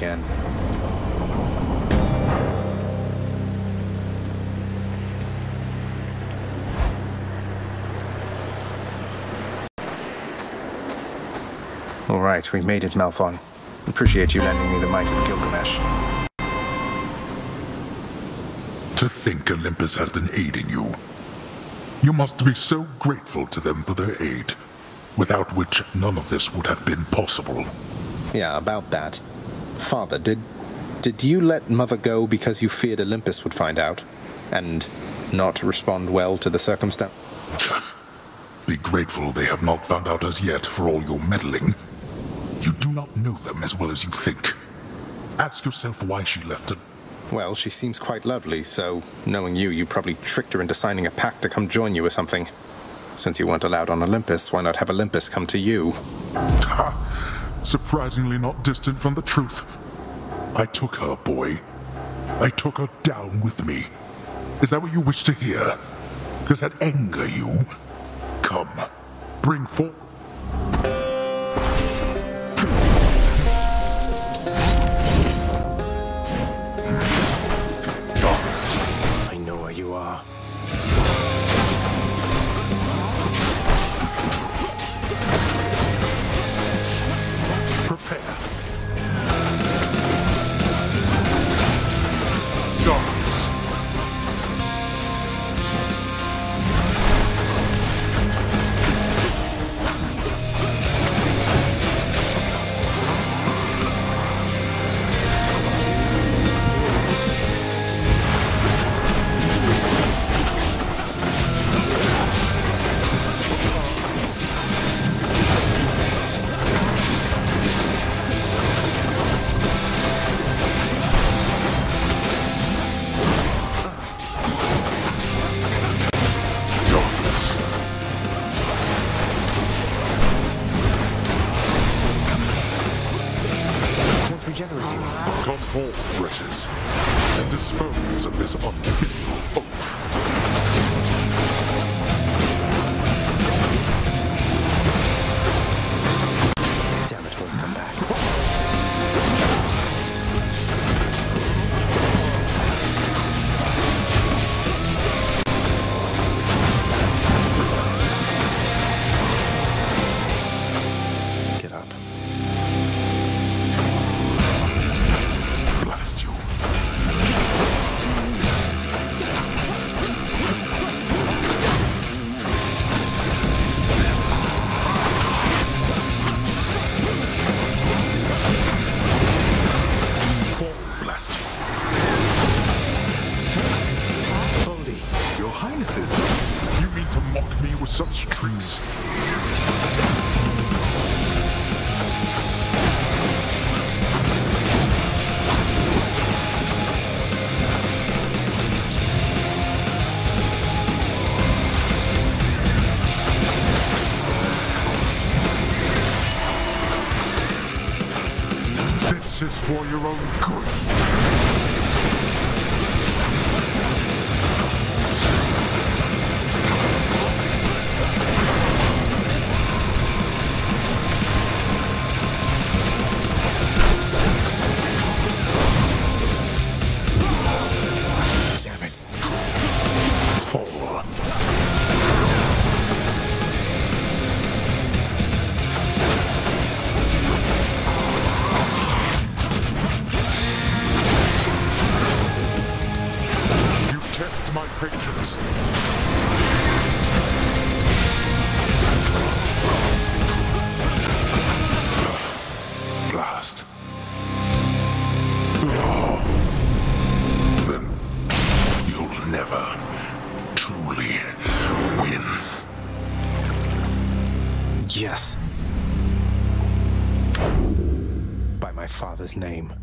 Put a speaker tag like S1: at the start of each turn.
S1: again. All right, we made it, Malphon. Appreciate you lending me the might of Gilgamesh.
S2: To think Olympus has been aiding you. You must be so grateful to them for their aid, without which none of this would have been possible.
S1: Yeah, about that. Father, did did you let Mother go because you feared Olympus would find out? And not respond well to the circumstance?
S2: Be grateful they have not found out as yet for all your meddling. You do not know them as well as you think. Ask yourself why she left it.
S1: Well, she seems quite lovely, so knowing you, you probably tricked her into signing a pact to come join you or something. Since you weren't allowed on Olympus, why not have Olympus come to you?
S2: Ha! Surprisingly not distant from the truth. I took her, boy. I took her down with me. Is that what you wish to hear? Does that anger you? Come, bring forth. Come forth, wretches, and dispose of this unpitiful Highnesses, you mean to mock me with such tricks? This is for your own good. Test. Blast. Oh. Then you'll never truly win.
S1: Yes. By my father's name.